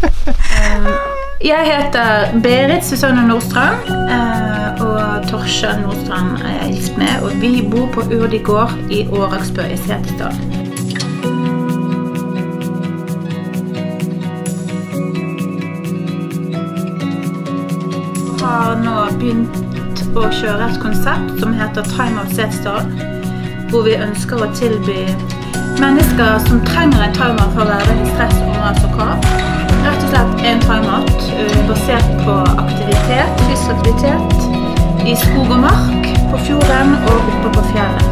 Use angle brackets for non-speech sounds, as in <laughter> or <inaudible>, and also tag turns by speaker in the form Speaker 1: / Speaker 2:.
Speaker 1: <laughs> Jeg heter Berit Susanne Nordstrand, eh, og Torskjell Nordstrand er jeg gift med. Og vi bor på Urdi gård i Åraksbø i Setesdal. har nå begynt å kjøre et konsept som heter Time of Setesdal. Hvor vi ønsker å tilby mennesker som trenger en timer for å være i stress, ungras og krav. En timeout uh, basert på aktivitet, fysisk aktivitet i skog og mark, på fjorden og oppe på fjellet.